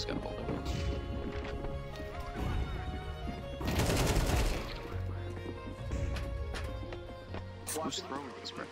It's gonna hold over. Who's throwing this, right?